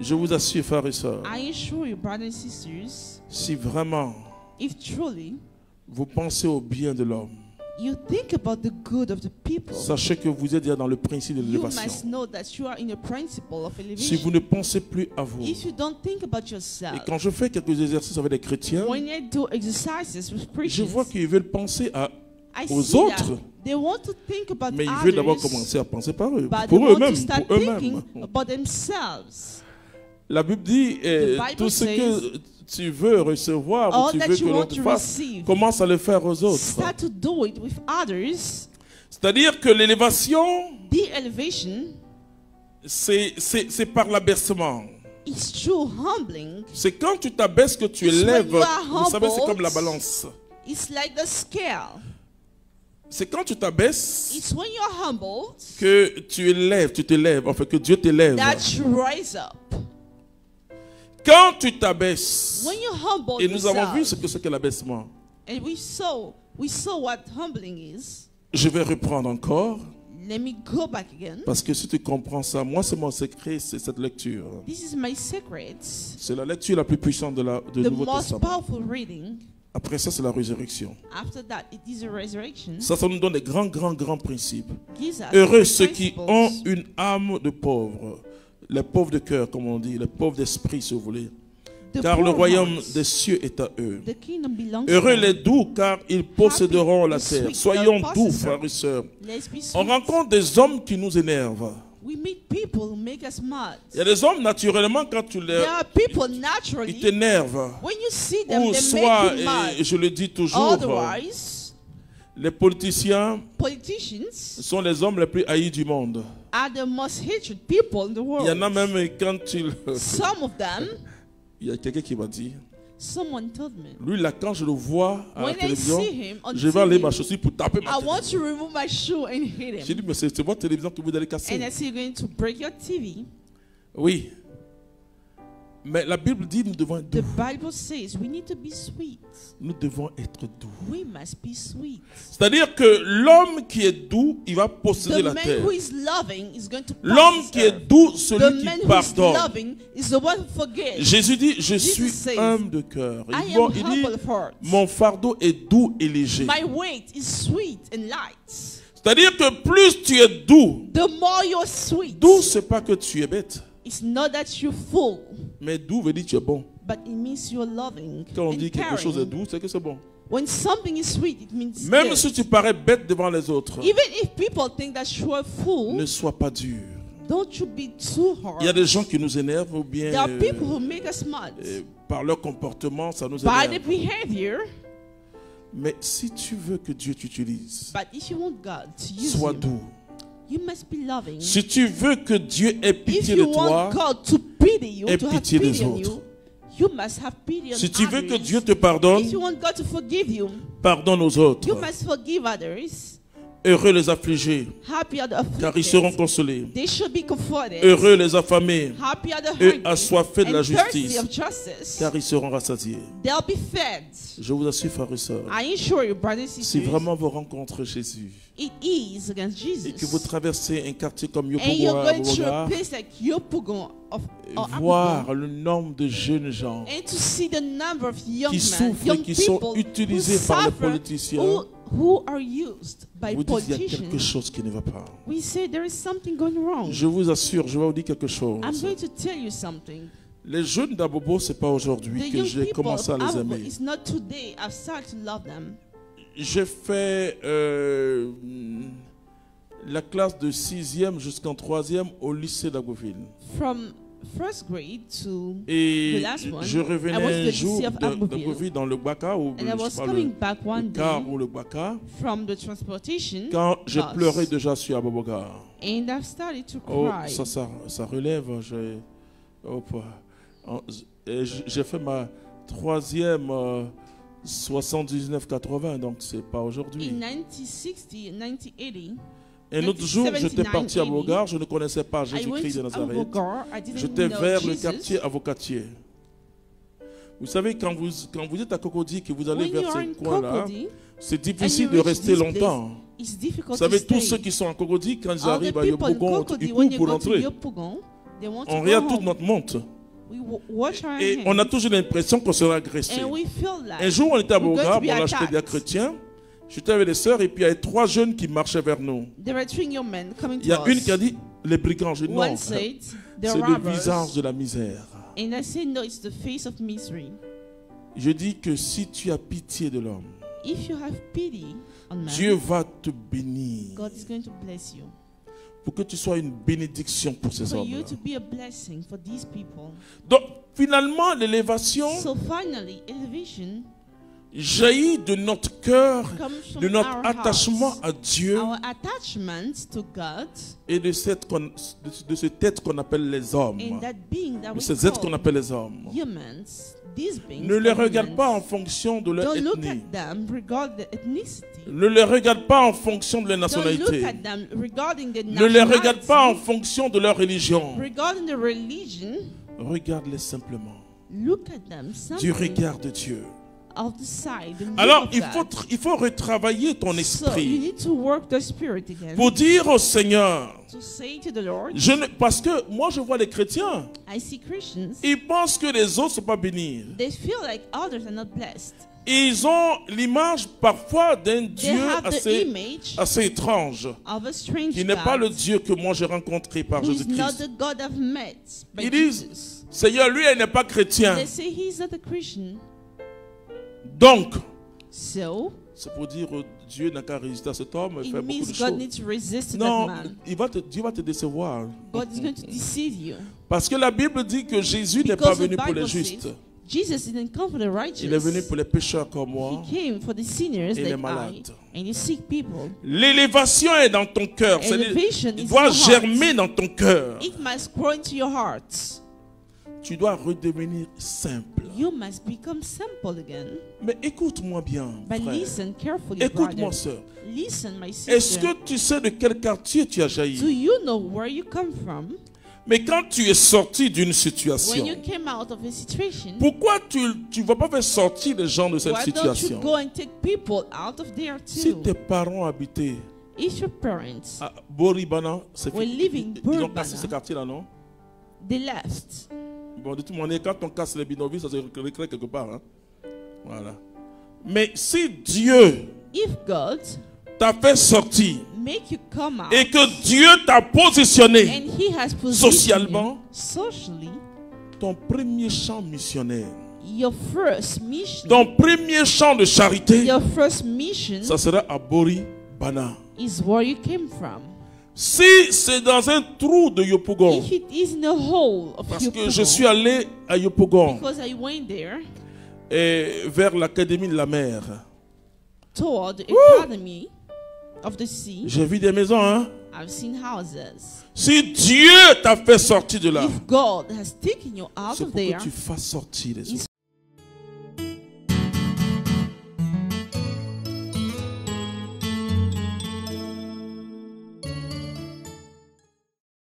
Je vous assure, frères et sœurs, si vraiment if truly vous pensez au bien de l'homme, you think about the good of the people, sachez que vous êtes déjà dans le principe de l'élévation. Si vous ne pensez plus à vous, If you don't think about et quand je fais quelques exercices avec des chrétiens, when I do exercises with je vois qu'ils veulent penser à, I aux autres. they want to think about mais ils veulent d'abord commencer à penser par eux, pour eux-mêmes. La Bible dit, eh, tout ce que tu veux recevoir ou tu veux que to fasse, commence à le faire aux autres. start to do it with others. C'est-à-dire que l'élévation, c'est par l'abaissement. C'est quand tu t'abaisses que tu élèves. Vous savez, c'est comme la balance. It's like the scale. C'est quand tu t'abaisses It's when you're humbled que tu élèves, tu t'élèves, enfin que Dieu t'élève. Quand tu t'abaisses, et nous avons vu ce que c'est que l'abaissement. Je vais reprendre encore, Let me go back again. parce que si tu comprends ça, moi c'est mon secret, c'est cette lecture. C'est la lecture la plus puissante de la, The Nouveau most Testament. powerful reading. Après ça, c'est la résurrection. After that, it is a resurrection. Ça, ça nous donne des grands, grands, grands principes. Heureux ceux qui ont une âme de pauvre, les pauvres de cœur, comme on dit, les pauvres d'esprit, si vous voulez. The Car le royaume des cieux est à eux. Heureux les doux, car ils posséderont la terre. Soyons doux, frères et sœurs. On rencontre des hommes qui nous énervent. We meet people who make us mad. Il y a des hommes, naturellement, quand tu les... There are people Ils t'énervent. Ou soit, et je le dis toujours, Otherwise, les politiciens politicians sont les hommes les plus haïs du monde. are the most hated people in the Il y en a world. même quand il... Some of them, Il y a quelqu'un qui m'a dit, someone told me, lui là, quand je le vois à la télévision, see je vais aller ma chaussure pour taper ma I want to remove my shoe and hit J'ai him. dit, mais c'est votre télévision que vous allez casser. And I say, you're going to break your TV. Oui. Mais la Bible dit, nous devons être The doux. Bible says we need to be sweet. Nous devons être doux. We must be sweet. C'est-à-dire que l'homme qui est doux, il va posséder The la man terre. who is loving is going to L'homme qui est doux, The celui man qui who is pardonne. loving is the one who forgets. Jésus dit, je Jesus suis homme de cœur. I Il, am dit, il dit, humble of heart. mon fardeau est doux et léger. My weight is sweet and light. C'est-à-dire que plus tu es doux, The more you're sweet, doux, c'est pas que tu es bête. It's not that you're full, Mais doux veut dire que tu es bon? but it means you're loving Quand on and dit quelque chose est caring. doux, c'est que c'est bon. When something is sweet, it means Même good. si tu parais bête devant les autres, Even if people think that you are full, ne sois pas dur. don't you be too hard. Il y a des gens qui nous énervent ou bien There are euh, people who make us mad euh, par leur comportement, ça nous by the énerve. behavior. Mais si tu veux que Dieu t'utilise, But if you want God to use sois doux. You must be loving. Si tu veux que Dieu ait If pitié de you toi, want God to pity you, aie to have pitié des pity on autres. you, you must have pity on si tu veux que others. Dieu te pardonne, If you want God to forgive you, pardonne aux autres. you must forgive others. Heureux les affligés, car ils seront consolés. Heureux les affamés, hungry assoiffés de la justice. car ils seront rassasiés. Je vous assure, frères et sœurs, si vraiment vous rencontrez Jésus et que vous traversez un quartier comme or voir le nombre de jeunes gens and to see the number of young qui souffrent et qui sont utilisés par les politiciens, who, are used by vous dites qu'il y a quelque chose qui ne va pas. We say there is something going wrong. Je vous assure, je vais vous dire quelque chose. I'm going to tell you something. Les jeunes d'Abobo, c'est pas aujourd'hui que j'ai commencé à les aimer. it's not today I've started to love them. J'ai fait euh, la classe de 6e jusqu'en 3e au lycée d'Agoville. From first grade to Et The last one, je I was revenais the un jour de- dans le Baka, ou and I was coming le, back car ou le Baka, from the transportation quand je bus, pleurais déjà sur Aboboga. and I've started to Oh, cry. ça, ça, ça relève. j'ai- oh, J'ai fait ma troisième euh, 79-80, donc c'est pas aujourd'hui. In 1960, 1980, Un autre jour, j'étais 79, parti à 80, Bogar, je ne connaissais pas Jésus-Christ de Nazareth. J'étais know vers le quartier avocatier. Vous savez, quand vous, quand vous êtes à Cocody, que vous allez When vers you are ce in coin-là, Cocody, c'est difficile de rester longtemps. it's difficult Vous savez, to tous ceux qui sont à Cocody, quand ils arrivent à Yopougon, ils courent pour entrer. On regarde toute notre montre. Et on a toujours l'impression qu'on sera agressé. Un jour, on était à we're going Boga, to be bon là, j'étais avec des sœurs et puis il y avait trois jeunes qui marchaient vers nous. There are three young men coming Il y a une qui a dit, les brigands. Je dis, non, c'est le visage de la misère. And I said, no, it's the face of misery. Je dis que si tu as pitié de l'homme, If you have pity on man, Dieu va te bénir God is going to bless you. pour que tu sois une bénédiction pour ces For hommes. you to be a blessing for these people. Donc, finalement, l'élévation So finally, elevation jaillit de notre cœur, de notre attachement à Dieu to God et de, cette de, de cet être qu'on appelle les hommes. De ces êtres qu'on appelle les hommes. humans, these beings Ne les regarde humans, pas en fonction de leur ethnie. them. Ne les regarde pas en fonction de leur nationalité. them Ne les regarde pas en fonction de leur religion. Regarde-les simplement Look at them du regard de Dieu. Alors, il faut, il faut retravailler ton esprit pour dire au Seigneur, to say to the Lord, je ne, parce que moi je vois les chrétiens, I see Christians. ils pensent que les autres ne sont pas bénis. They feel like others are not blessed. Ils ont l'image parfois d'un Dieu assez, image assez étrange, qui n'est pas le Dieu que moi j'ai rencontré par Jésus-Christ. Ils disent. Seigneur, lui, elle n'est pas chrétien. They say he's not a Christian. Donc, So c'est pour dire Dieu n'a qu'à résister à cet homme et faire beaucoup de choses. needs to resist to that Non, il va te, Dieu va te décevoir. God is going to deceive you. Parce que la Bible dit que Jésus n'est pas venu pour les justes. Jesus didn't come for the righteous. Il est venu pour les pécheurs comme moi. He came for the sinners Et les like I malades. and the sick people. L'élévation est dans ton cœur. Is doit germer dans ton cœur. It must grow into your heart. Tu dois redevenir simple. You must become simple again. Mais écoute-moi bien, But frère. listen carefully, Écoute-moi, sœur. Listen, my Est-ce sister. que tu sais de quel quartier tu as Do jailli you know where you come from? Mais quand tu es sorti d'une When situation, you came out of a situation, pourquoi tu ne vas pas faire sortir les gens de cette situation? go and take people out of there Si tes parents habitaient If your parents, à Boribana, c'est Ils ont cassé ce quartier-là, non? they left. Bon, de toute manière, quand on casse les binovis, ça se recrée quelque part. hein. Voilà. Mais si Dieu If God t'a fait sortir make you come out et que Dieu t'a positionné, and He has positioned Socialement. socially, ton premier champ missionnaire, your first mission, ton premier champ de charité, your first mission ça sera à Boribana. is where you came from. Si c'est dans un trou de Yopougon, If it is in the hole of parce que je suis allé à Yopougon because I went there et vers l'académie de la mer, toward the academy of the sea, j'ai vu des maisons. Hein? I've seen houses. Si Dieu t'a fait sortir de là, If God has taken you out c'est of pour there, que tu fasses sortir les autres.